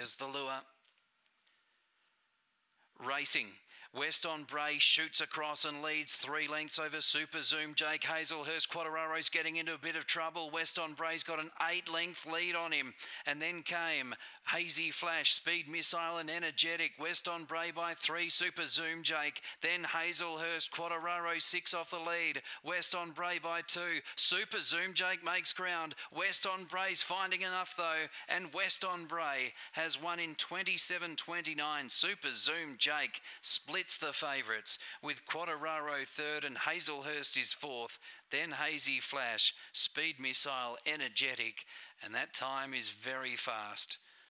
Here's the lure. Racing. West on Bray shoots across and leads three lengths over Super Zoom. Jake Hazelhurst Quadraro's getting into a bit of trouble. West on Bray's got an eight length lead on him. And then came Hazy Flash, Speed Missile and Energetic. West on Bray by three. Super Zoom Jake. Then Hazelhurst Quadraro six off the lead. West on Bray by two. Super Zoom Jake makes ground. West on Bray's finding enough though. And West on Bray has won in 27 29. Super Zoom Jake split splits the favourites, with Quadraro third and Hazelhurst is fourth, then Hazy Flash, Speed Missile, Energetic, and that time is very fast.